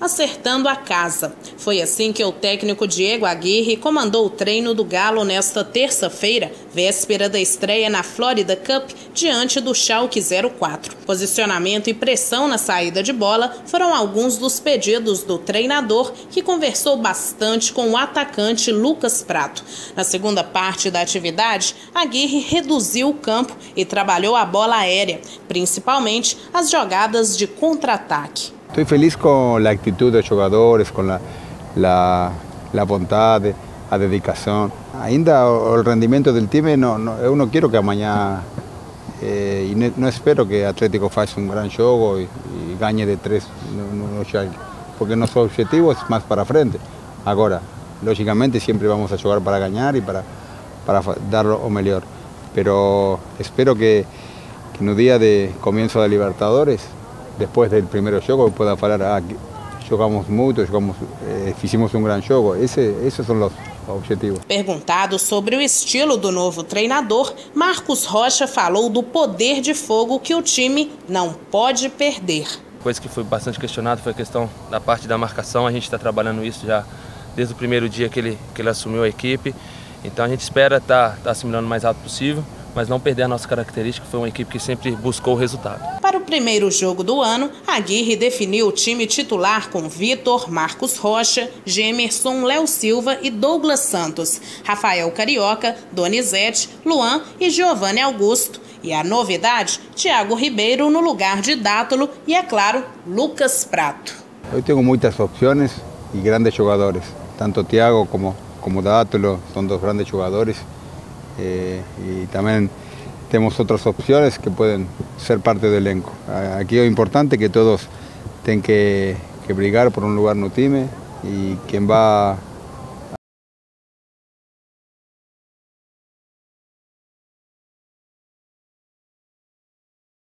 acertando a casa. Foi assim que o técnico Diego Aguirre comandou o treino do Galo nesta terça-feira, véspera da estreia na Florida Cup, diante do Schalke 04. Posicionamento e pressão na saída de bola foram alguns dos pedidos do treinador, que conversou bastante com o atacante Lucas Prato. Na segunda parte da atividade, Aguirre reduziu o campo e trabalhou a bola aérea, principalmente as jogadas de contra-ataque. Estoy feliz con la actitud de los jugadores, con la, la, la vontad, la dedicación. Ainda el rendimiento del time, no, no, eu não quero que amanhã, eh, e não espero que Atlético faça um grande jogo e, e ganhe de três no, no, no porque nosso objetivo é mais para frente. Agora, lógicamente, sempre vamos a jogar para ganhar e para, para dar o melhor. Pero espero que, que no dia de comienzo da Libertadores depois do primeiro jogo pueda falar, ah, jogamos muito, jogamos, eh, fizemos um grande jogo. Esse, esses são os objetivos. Perguntado sobre o estilo do novo treinador, Marcos Rocha falou do poder de fogo que o time não pode perder. Coisa que foi bastante questionado foi a questão da parte da marcação. A gente está trabalhando isso já desde o primeiro dia que ele, que ele assumiu a equipe. Então a gente espera estar tá, tá assimilando o mais alto possível mas não perder a nossa característica, foi uma equipe que sempre buscou o resultado. Para primeiro jogo do ano, Aguirre definiu o time titular com Vitor, Marcos Rocha, Gemerson, Léo Silva e Douglas Santos, Rafael Carioca, Donizete, Luan e Giovanni Augusto. E a novidade, Thiago Ribeiro no lugar de Dátulo e, é claro, Lucas Prato. Eu tenho muitas opções e grandes jogadores. Tanto Thiago como, como Dátulo são dois grandes jogadores. Eh, y también tenemos otras opciones que pueden ser parte del elenco. Aquí es importante que todos tengan que, que brigar por un lugar no time y quien va